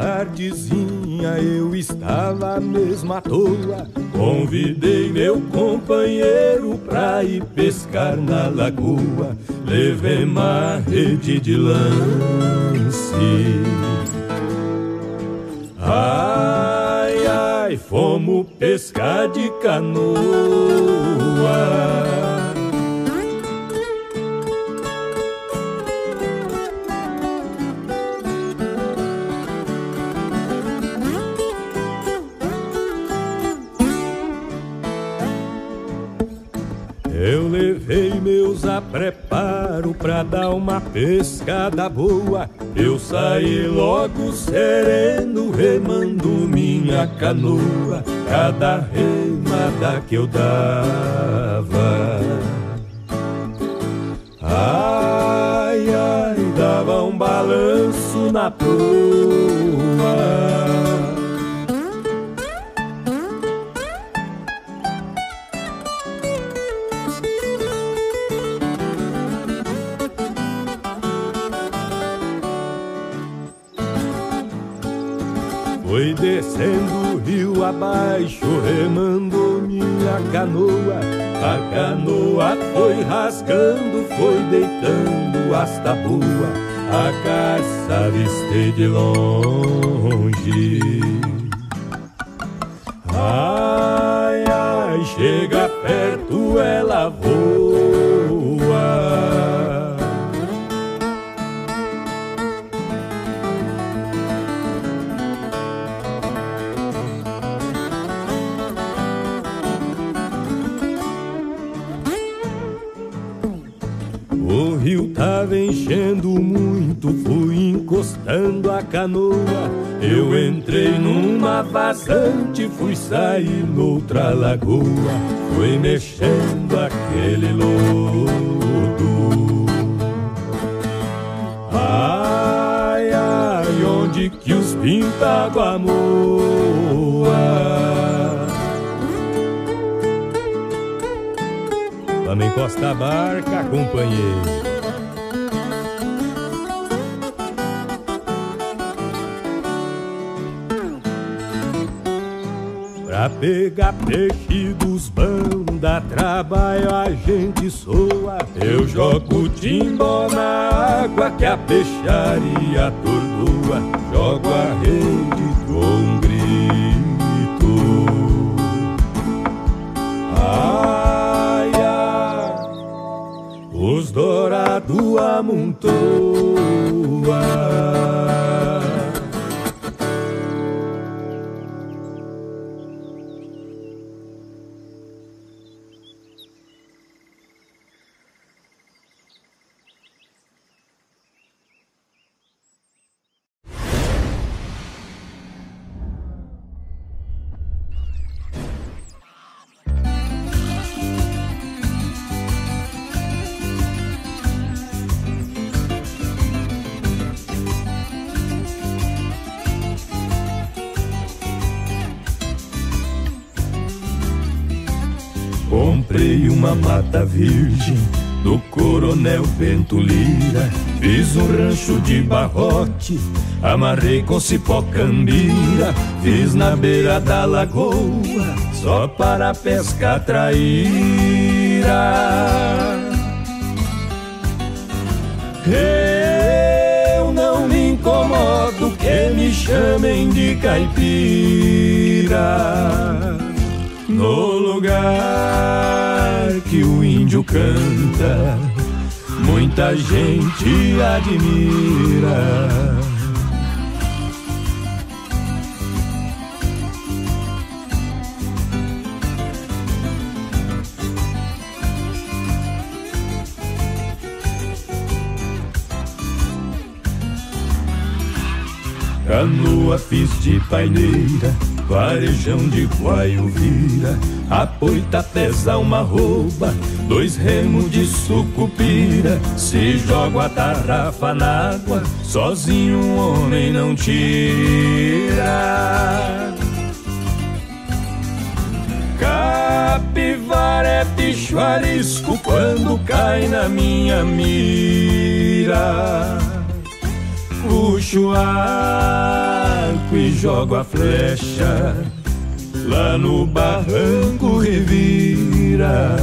tardezinha eu estava mesmo à toa. Convidei meu companheiro pra ir pescar na lagoa. Levei uma rede de lance. Ai, ai, fomos pescar de canoa. Preparo pra dar uma pescada boa. Eu saí logo sereno, remando minha canoa. Cada remada que eu dava. Ai, ai, dava um balanço na proa. Foi descendo o rio abaixo, remando minha canoa. A canoa foi rasgando, foi deitando as tabuas. A caça avistei de longe. Ai, ai, chega perto, ela voa. Tava enchendo muito, fui encostando a canoa. Eu entrei numa vazante, fui sair noutra lagoa. Fui mexendo aquele lodo. Ai, ai, onde que os pintágua moa? Vamos encostar a barca, companheiro. Pra pegar peixe dos banda, trabalho a gente soa. Eu jogo timbó na água que a peixaria atordoa. Jogo a rede com um grito. Ai, ai, os dourados amontoa. Comprei uma mata virgem do coronel Bento Lira. Fiz um rancho de barrote, amarrei com cipó cambira. Fiz na beira da lagoa, só para pescar traíra. Eu não me incomodo que me chamem de caipira no lugar que o índio canta, muita gente admira. Canoa fiz de paineira varejão de guaio vira, a poita pesa uma roupa, dois remos de sucupira, se joga a tarrafa na água, sozinho um homem não tira. Capivara é bicho arisco quando cai na minha mira. Puxo arco e jogo a flecha. Lá no barranco revira